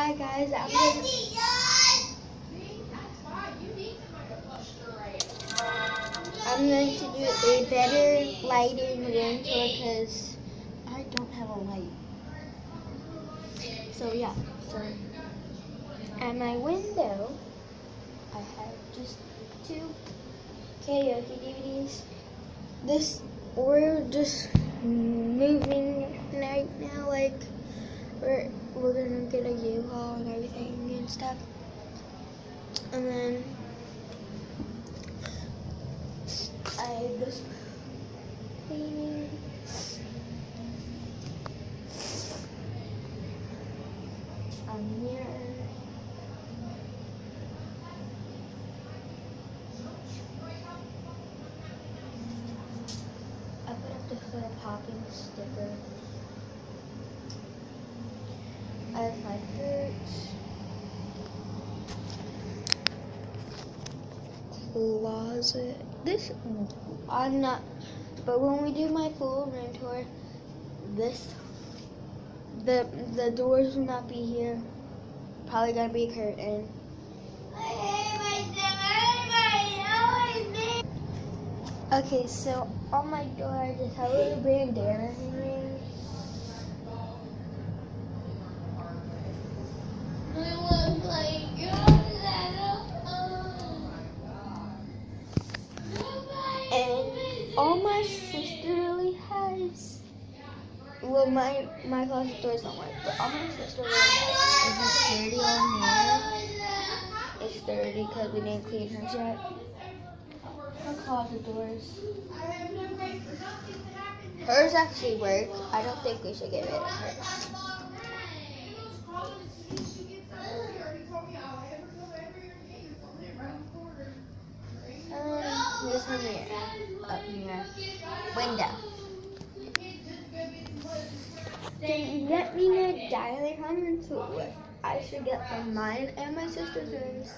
Hi guys, I'm gonna, I'm going to do a better lighting room tour because I don't have a light. So yeah, so at my window, I have just two karaoke DVDs. This we're just moving right now, like we're we're gonna get a everything and stuff, and then I just cleaning. A mirror. I put up the hood popping sticker. I have my This, mm, I'm not, but when we do my full room tour, this, the the doors will not be here. Probably gonna be a curtain. Okay, so on my door I just have a little bandana all my sister really has. Well, my my closet doors don't work, but all my sister really has is dirty on here. It's dirty because we didn't clean hers yet. Her closet doors. Hers actually work. I don't think we should get rid of hers. Um, this one here. Window. Then let me know down comments what I should get from mine and my sister's rooms.